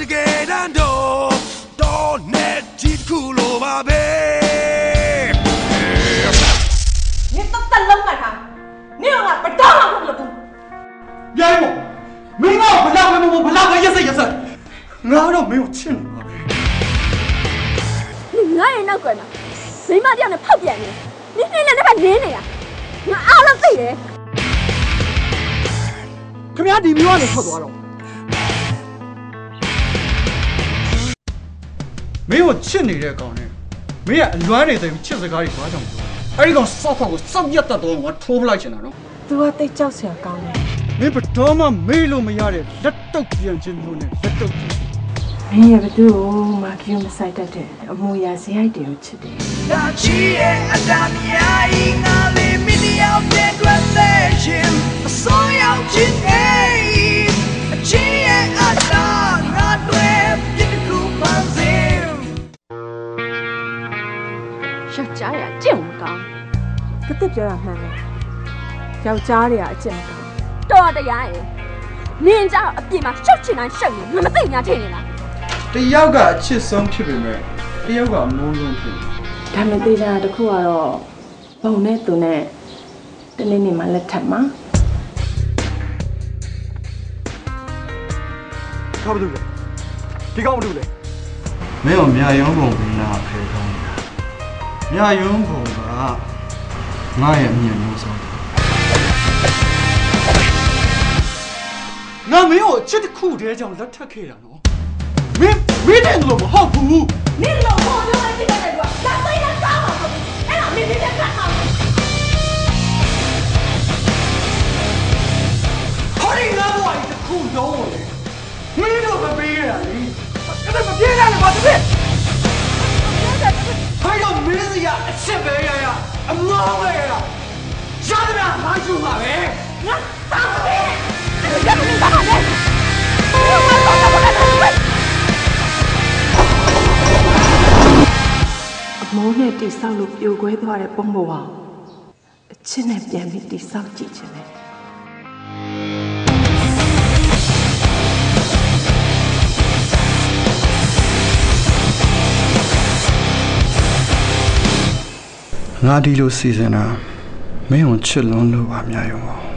တကယ်တမ်းတော့တော့နဲ့ကြည့်ခုလိုပါပဲညတက်တက်လုံးမှာထားညကဘတော်မှာမဟုတ်ဘူးရိုင်းမမင်းကဘလောက်ပဲမဟုတ်ဘလောက်ပဲရက်စက်ရက်စက်ငါတော့မင်းကိုချစ်နေပါပဲငါရဲ့နောက်ကွယ်မှာမိမတယောက်နဲ့ဖောက်ပြန်နေနင်းနင်းနဲ့တစ်ခါနင်းနေတာငါအားလုံးသိတယ်ခင်ဗျားဒီမျိုးကနေထွက်သွားတော့ မင်းကိုချစ်နေတဲ့ကောင်နဲ့မင်းကအလွမ်းနေတဲ့ချစ်စကားတွေဘာကြောင့်ပြောအဲ့ဒီကောင်စောက်ခေါက်ကိုစောက်ရက်တက်တော့ငါထိုးပလိုက်ချင်တာနော်သူကတိတ်ကြောက်စရာကောင်းတယ်မင်းဘယ်တော့မှမေးလို့မရတဲ့လက်တုပ်ပြန်ခြင်းလို့နဲ့လက်တုပ်ပြန်။မင်းရဲ့ဘသူ့ကိုမာကီယမဆိုင်တတ်တဲ့အမူအရာဇယိုက်တွေကိုချစ်တယ်ဒါချီရဲ့အတမ်းများဤငါလေးမီဒီယာတဲ့အတွက်သက်ရှင်အစိုးရချင်း ယောက်ျားရအကျင့်မကောင်း။ကတစ်ပြောတာမှန်တယ်။ယောက်ျားတွေကအကျင့်မကောင်းတော်တရားရဲ့နင်းကြတော့အပြင်မှာရှုပ်ချင်တိုင်းရှုပ်နေငါမသိညာထင်နေလားတယောက်ကအချစ်ဆုံးဖြစ်ပေမဲ့တယောက်ကအမိုးဆုံးဖြစ်တယ်။ဒါမဲ့သေးချာတစ်ခုကတော့ဘုံနဲ့သူနဲ့တနေ့နေ့မှလက်ထပ်မှာခါဘူးလေဒီကောင်ဘူးလေမင်းကမြာယုံပုံကနာဖဲကောင်းနေတာ မြာယုံပုံကငါရဲ့အမြင်မျိုးဆုံးတယ်ငါမင်းကိုအချစ်တစ်ခုတည်းကြောင့်လက်ထပ်ခဲ့တာနော်မင်းမင်းတဲ့လို့မဟုတ်ဘူးနင်းလုံးပေါ်တော့အဖြစ်တဲ့ကွာဒါသိတဲ့ကောင်းမှာပေါ့အဲ့ဒါမင်းပြတဲ့ကတ်အောင်ခေါ်ရင်ငါဘဝကြီးတစ်ခုလုံးလေမင်းတို့မပေးရတာလေအဲ့ဒါမပြေးရနဲ့ဘာတပ ချစ်ပဲရရအမောင်းပဲရရရတယ်ဗျာငါယူပါပဲငါတောင်းတယ်ရမင်းပါလေဘာလို့တော့ဘာလို့လဲအမိုးနဲ့တိဆောက်လို့ပြိုကွဲသွားတဲ့ပုံပေါ်အောင်အချစ်နဲ့ပြန်ပြီးတိဆောက်ကြည့်ချင်တ ငါဒီလိုစီစဉ်တာမင်းကိုချစ်လွန်းလို့ပါများရုံပါ